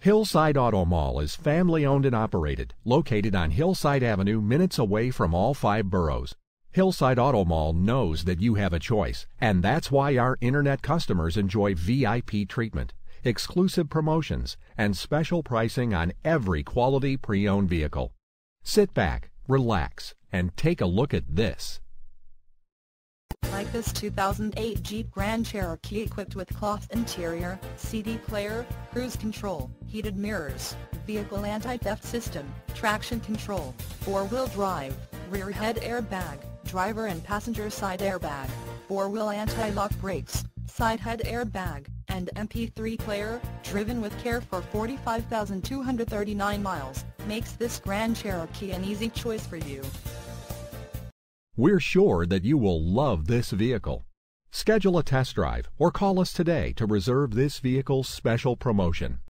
Hillside Auto Mall is family owned and operated, located on Hillside Avenue, minutes away from all five boroughs. Hillside Auto Mall knows that you have a choice, and that's why our internet customers enjoy VIP treatment, exclusive promotions, and special pricing on every quality pre owned vehicle. Sit back, relax, and take a look at this. This 2008 Jeep Grand Cherokee equipped with cloth interior, CD player, cruise control, heated mirrors, vehicle anti-theft system, traction control, four-wheel drive, rear head airbag, driver and passenger side airbag, four-wheel anti-lock brakes, side head airbag, and MP3 player, driven with care for 45,239 miles, makes this Grand Cherokee an easy choice for you. We're sure that you will love this vehicle. Schedule a test drive or call us today to reserve this vehicle's special promotion.